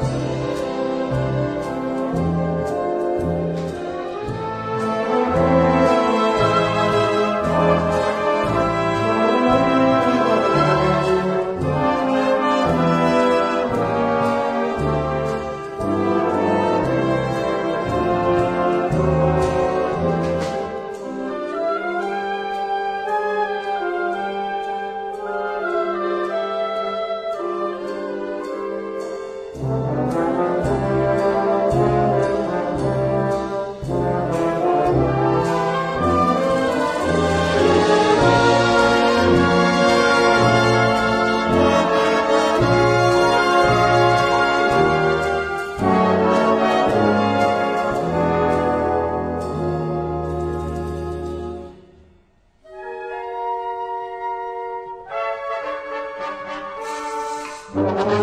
Lord. Thank